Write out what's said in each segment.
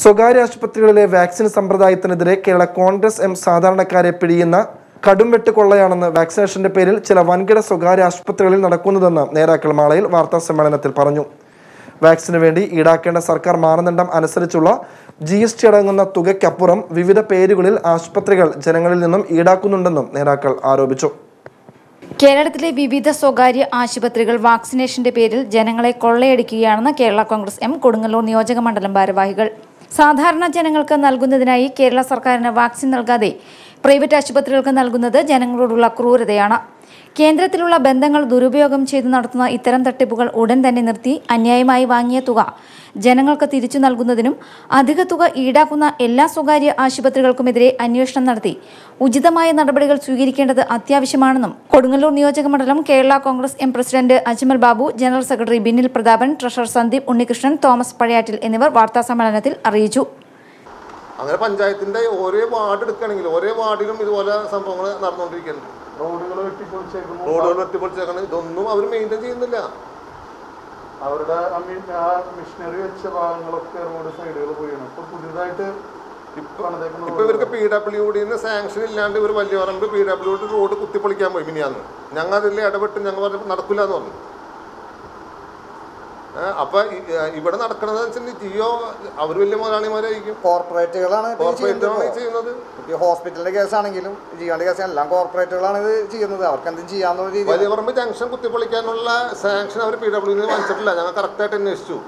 സ്വകാര്യ ആശുപത്രികളിലെ വാക്സിൻ സമ്പ്രദായത്തിനെതിരെ കേരള കോൺഗ്രസ് എം സാധാരണക്കാരെ പിടിയുന്ന കടും വെട്ടുകൊള്ളയാണെന്ന് വാക്സിനേഷന്റെ പേരിൽ ചില വൻകിട സ്വകാര്യ ആശുപത്രികളിൽ നടക്കുന്നതെന്ന് നേതാക്കൾ മാളയിൽ വാർത്താ സമ്മേളനത്തിൽ പറഞ്ഞു. വാക്സിന് വേണ്ടി ഈടാക്കേണ്ട സർക്കാർ മാനദണ്ഡം അനുസരിച്ചുള്ള ജി എസ് ടി അടങ്ങുന്ന തുകയ്ക്കപ്പുറം വിവിധ പേരുകളിൽ ആശുപത്രികൾ ജനങ്ങളിൽ നിന്നും ഈടാക്കുന്നുണ്ടെന്നും നേതാക്കൾ ആരോപിച്ചു. കേരളത്തിലെ വിവിധ സ്വകാര്യ ആശുപത്രികൾ വാക്സിനേഷന്റെ പേരിൽ ജനങ്ങളെ കൊള്ളയടിക്കുകയാണെന്ന് കേരള കോൺഗ്രസ് എം കൊടുങ്ങല്ലൂർ നിയോജക മണ്ഡലം ഭാരവാഹികൾ. സാധാരണ ജനങ്ങൾക്ക് നൽകുന്നതിനായി കേരള സർക്കാരിന് വാക്സിൻ നൽകാതെ പ്രൈവറ്റ് ആശുപത്രികൾക്ക് നൽകുന്നത് ജനങ്ങളോടുള്ള ക്രൂരതയാണ്. കേന്ദ്രത്തിലുള്ള ബന്ധങ്ങൾ ദുരുപയോഗം ചെയ്ത് നടത്തുന്ന ഇത്തരം തട്ടിപ്പുകൾ ഉടൻ തന്നെ നിർത്തി അന്യായമായി വാങ്ങിയ തുക ജനങ്ങൾക്ക് തിരിച്ചു നൽകുന്നതിനും അധിക തുക ഈടാക്കുന്ന എല്ലാ സ്വകാര്യ ആശുപത്രികൾക്കുമെതിരെ അന്വേഷണം നടത്തി. ഉചിതമായ നടപടികൾ സ്വീകരിക്കേണ്ടത് അത്യാവശ്യമാണെന്നും കൊടുങ്ങല്ലൂർ നിയോജക മണ്ഡലം Kerala Congress M president Ajmal Babu general secretary Binnil Prathapan treasurer Sandeep Unnikrishnan Thomas Pazhayattil എന്നിവർ വാർത്താസമ്മേളനത്തിൽ അറിയിച്ചു. അങ്ങനെ പഞ്ചായത്തിന്റെ ഒരേ വാർഡ് എടുക്കുകയാണെങ്കിൽ ഒരേ വാർഡിലും ഇതുപോലെ സംഭവങ്ങൾ നടന്നുകൊണ്ടിരിക്കുന്നുണ്ട് റോഡുകൾ വെട്ടിപ്പൊളിച്ചേക്കുന്നു റോഡുകൾ വെട്ടിപ്പൊളിച്ചേക്കണം. ഇതൊന്നും അവർ മെയിന്റെയിൻ ചെയ്യുന്നില്ല. അവരുടെ ആ മിഷനറി വെച്ച ഭാഗങ്ങളൊക്കെ റോഡ് സൈഡുകൾ പോയാണ്. ഇപ്പൊ പുതിയതായിട്ട് ഇപ്പൊ ഇവർക്ക് പി ഡബ്ല്യു ഡിന്ന് സാങ്ഷൻ ഇല്ലാണ്ട് ഇവർ Valiyaparamba P W D road കുത്തിപ്പൊളിക്കാൻ പോയി മിനിയാന്ന്. ഞങ്ങൾ അതിൽ ഇടപെട്ട് ഞങ്ങൾ പറഞ്ഞു നടക്കില്ല എന്ന് പറഞ്ഞു. അപ്പൊ ഇവിടെ നടക്കണത് ജിയോ അവർ വലിയ മുതലാളിമാരായിരിക്കും. കോർപ്പറേറ്റുകളാണ് ചെയ്യുന്നത്. ഹോസ്പിറ്റലിന്റെ കേസാണെങ്കിലും ജിയോന്റെ കേസ് എല്ലാം കോർപ്പറേറ്റുകളാണ് ഇത് ചെയ്യുന്നത്. അവർക്ക് എന്തും ചെയ്യാന്നുള്ള രീതി വലിയ പറമ്പ് ജംഗ്ഷൻ കുത്തിപ്പൊളിക്കാനുള്ള സാങ്ഷൻ അവർ പി ഡബ്ല്യു വാങ്ങിച്ചിട്ടില്ല ഞങ്ങൾ കറക്റ്റായിട്ട് അന്വേഷിച്ചു.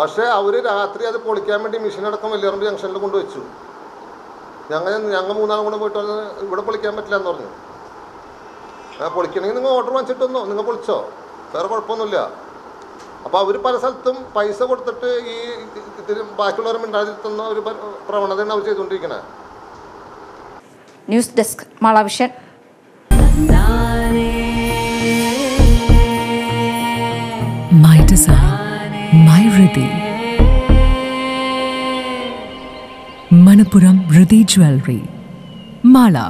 പക്ഷേ അവർ രാത്രി അത് പൊളിക്കാൻ വേണ്ടി മെഷീൻ അടക്കം വലിയ പറമ്പ് ജംഗ്ഷനിൽ കൊണ്ടുവച്ചു. ഞങ്ങൾ ഞങ്ങൾ മൂന്നാളും കൂടെ പോയിട്ട് വന്ന് ഇവിടെ പൊളിക്കാൻ പറ്റില്ല എന്ന് പറഞ്ഞു പൊളിക്കണമെങ്കിൽ നിങ്ങൾ ഓർഡർ വാങ്ങിച്ചിട്ടൊന്നോ. നിങ്ങൾ പൊളിച്ചോ. വേറെ കുഴപ്പമൊന്നുമില്ല. അപ്പോൾ അവർ പല സ്ഥലത്തും പൈസ കൊടുത്തിട്ട് ഈ ഇതിന് ബാക്കിയുള്ളവരെ മിണ്ടാതിരുത്തുന്ന ഒരു പ്രവണതയാണ് അവർ ചെയ്തുകൊണ്ടിരിക്കുന്നത് news desk Malavision my design my ഹൃദി Manapuram Riddhi Jewelry. Mala.